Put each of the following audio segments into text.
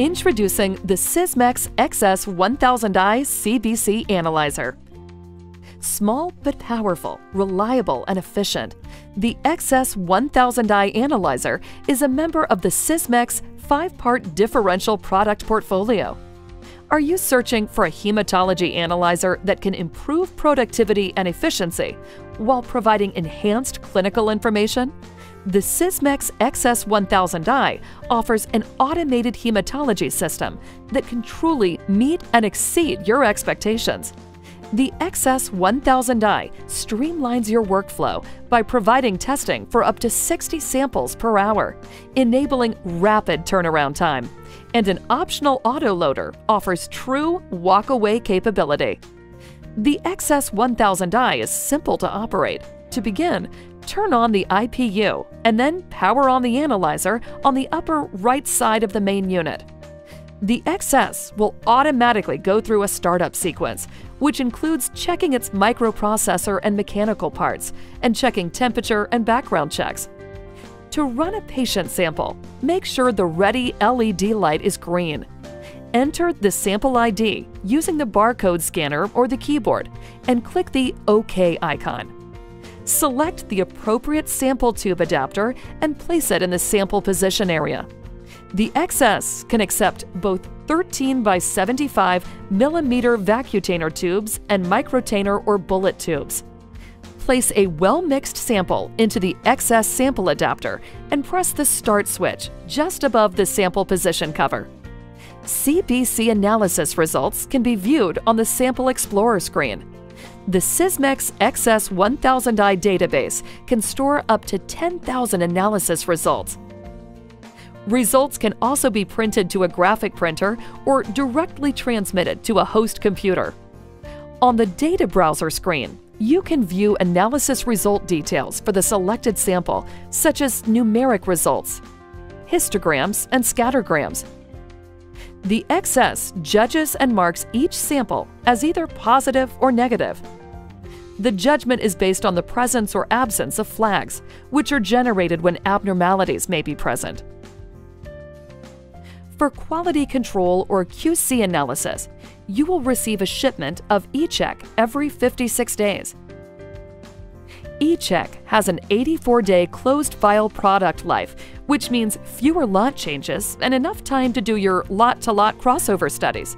Introducing the Sysmex XS 1000i CBC Analyzer. Small but powerful, reliable, and efficient, the XS 1000i Analyzer is a member of the Sysmex five-part differential product portfolio. Are you searching for a hematology analyzer that can improve productivity and efficiency while providing enhanced clinical information? The Sysmex XS1000i offers an automated hematology system that can truly meet and exceed your expectations. The XS1000i streamlines your workflow by providing testing for up to 60 samples per hour, enabling rapid turnaround time. And an optional autoloader offers true walk-away capability. The XS1000i is simple to operate. To begin, turn on the IPU and then power on the analyzer on the upper right side of the main unit. The XS will automatically go through a startup sequence, which includes checking its microprocessor and mechanical parts and checking temperature and background checks. To run a patient sample, make sure the ready LED light is green. Enter the sample ID using the barcode scanner or the keyboard and click the OK icon. Select the appropriate sample tube adapter and place it in the sample position area. The XS can accept both 13 by 75 millimeter vacutainer tubes and microtainer or bullet tubes. Place a well-mixed sample into the XS sample adapter and press the Start switch just above the sample position cover. CBC analysis results can be viewed on the Sample Explorer screen the Sysmex XS 1000i database can store up to 10,000 analysis results. Results can also be printed to a graphic printer or directly transmitted to a host computer. On the Data Browser screen, you can view analysis result details for the selected sample, such as numeric results, histograms, and scattergrams. The XS judges and marks each sample as either positive or negative. The judgment is based on the presence or absence of flags, which are generated when abnormalities may be present. For quality control or QC analysis, you will receive a shipment of e-check every 56 days. E-check has an 84-day closed file product life, which means fewer lot changes and enough time to do your lot-to-lot -lot crossover studies.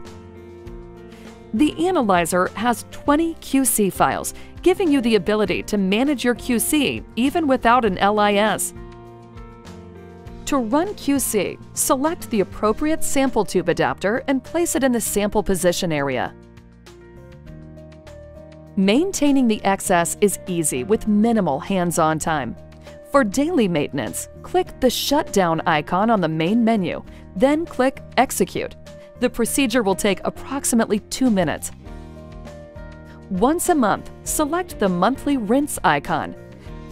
The analyzer has 20 QC files, giving you the ability to manage your QC even without an LIS. To run QC, select the appropriate sample tube adapter and place it in the sample position area. Maintaining the XS is easy with minimal hands-on time. For daily maintenance, click the shutdown icon on the main menu, then click Execute. The procedure will take approximately two minutes. Once a month, select the monthly rinse icon.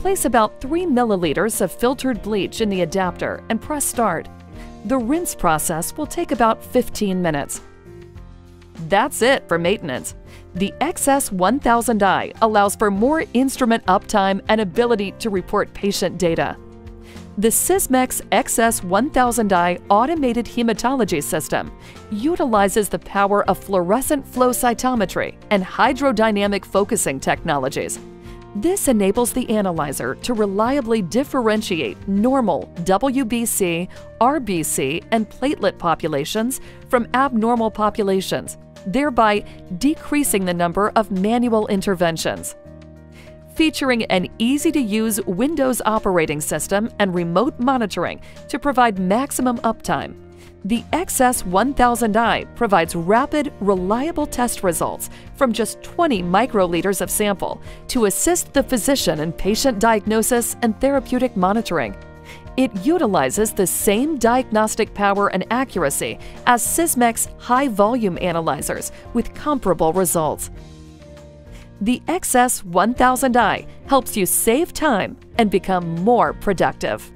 Place about 3 milliliters of filtered bleach in the adapter and press start. The rinse process will take about 15 minutes. That's it for maintenance. The XS1000i allows for more instrument uptime and ability to report patient data. The Sysmex XS1000i automated hematology system utilizes the power of fluorescent flow cytometry and hydrodynamic focusing technologies. This enables the analyzer to reliably differentiate normal WBC, RBC, and platelet populations from abnormal populations, thereby decreasing the number of manual interventions featuring an easy-to-use Windows operating system and remote monitoring to provide maximum uptime. The XS1000i provides rapid, reliable test results from just 20 microliters of sample to assist the physician in patient diagnosis and therapeutic monitoring. It utilizes the same diagnostic power and accuracy as Sysmex high-volume analyzers with comparable results. The XS1000i helps you save time and become more productive.